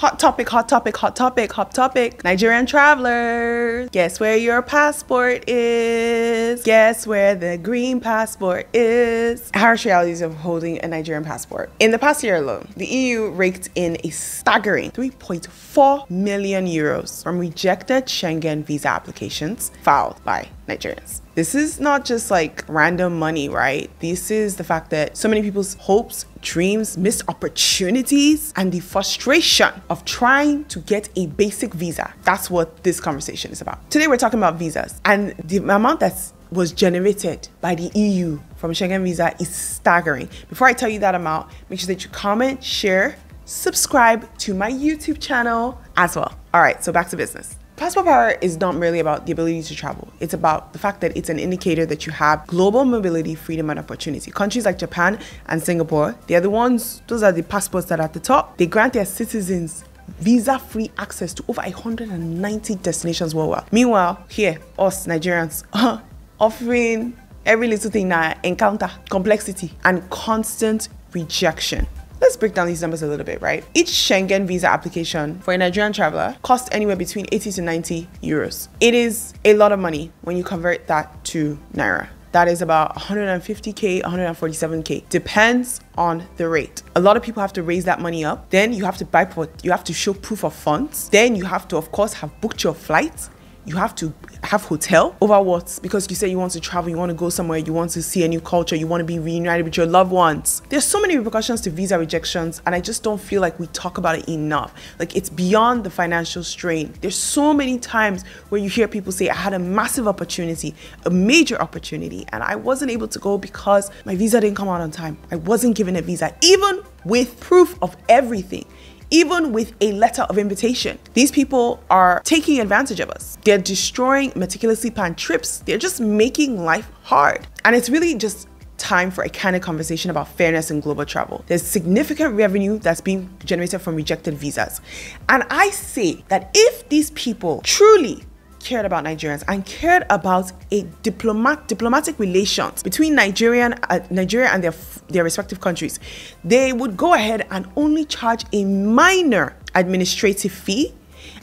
Hot topic, hot topic, hot topic, hot topic. Nigerian travelers. Guess where your passport is? Guess where the green passport is? Harsh realities of holding a Nigerian passport. In the past year alone, the EU raked in a staggering 3.4 million euros from rejected Schengen visa applications filed by Nigerians. This is not just like random money, right? This is the fact that so many people's hopes, dreams, missed opportunities, and the frustration of trying to get a basic visa. That's what this conversation is about. Today, we're talking about visas and the amount that was generated by the EU from Schengen visa is staggering. Before I tell you that amount, make sure that you comment, share, subscribe to my YouTube channel as well. All right, so back to business. Passport power is not merely about the ability to travel. It's about the fact that it's an indicator that you have global mobility, freedom, and opportunity. Countries like Japan and Singapore, they're the ones, those are the passports that are at the top. They grant their citizens visa-free access to over 190 destinations worldwide. Meanwhile, here, us Nigerians, offering every little thing that encounter complexity and constant rejection. Let's break down these numbers a little bit, right? Each Schengen visa application for a Nigerian traveler costs anywhere between 80 to 90 euros. It is a lot of money when you convert that to Naira. That is about 150k, 147k. Depends on the rate. A lot of people have to raise that money up. Then you have to buy, you have to show proof of funds. Then you have to, of course, have booked your flights you have to have hotel over what? Because you say you want to travel, you want to go somewhere, you want to see a new culture, you want to be reunited with your loved ones. There's so many repercussions to visa rejections, and I just don't feel like we talk about it enough. Like it's beyond the financial strain. There's so many times where you hear people say, I had a massive opportunity, a major opportunity, and I wasn't able to go because my visa didn't come out on time. I wasn't given a visa, even with proof of everything even with a letter of invitation. These people are taking advantage of us. They're destroying meticulously planned trips. They're just making life hard. And it's really just time for a kind of conversation about fairness in global travel. There's significant revenue that's being generated from rejected visas. And I say that if these people truly cared about Nigerians and cared about a diplomat diplomatic relations between Nigerian uh, Nigeria and their their respective countries, they would go ahead and only charge a minor administrative fee.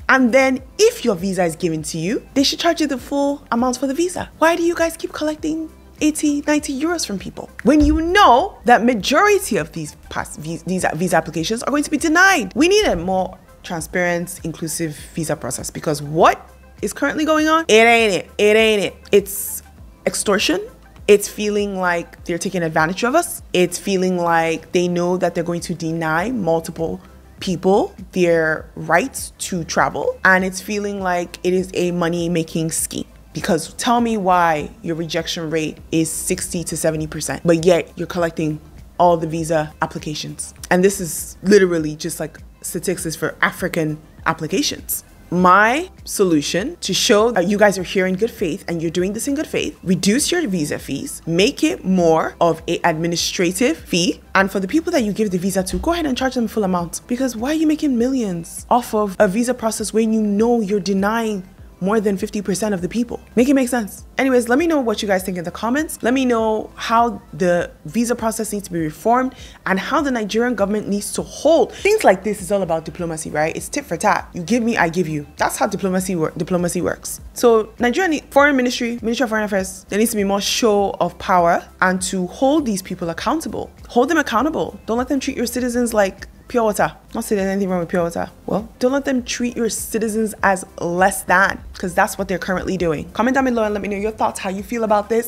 And then if your visa is given to you, they should charge you the full amount for the visa. Why do you guys keep collecting 80, 90 euros from people when you know that majority of these past visa, visa applications are going to be denied? We need a more transparent, inclusive visa process because what is currently going on, it ain't it. It ain't it. It's extortion. It's feeling like they're taking advantage of us. It's feeling like they know that they're going to deny multiple people their rights to travel. And it's feeling like it is a money making scheme. Because tell me why your rejection rate is 60 to 70%, but yet you're collecting all the visa applications. And this is literally just like statistics for African applications my solution to show that you guys are here in good faith and you're doing this in good faith reduce your visa fees make it more of a administrative fee. And for the people that you give the visa to go ahead and charge them full amount. Because why are you making millions off of a visa process when you know you're denying more than 50% of the people. Make it make sense. Anyways, let me know what you guys think in the comments. Let me know how the visa process needs to be reformed and how the Nigerian government needs to hold. Things like this is all about diplomacy, right? It's tit for tat. You give me, I give you. That's how diplomacy wor diplomacy works. So Nigerian Foreign Ministry, Ministry of Foreign Affairs, there needs to be more show of power and to hold these people accountable. Hold them accountable. Don't let them treat your citizens like pure water. Not saying there's anything wrong with pure water. Well, don't let them treat your citizens as less than, because that's what they're currently doing. Comment down below and let me know your thoughts, how you feel about this.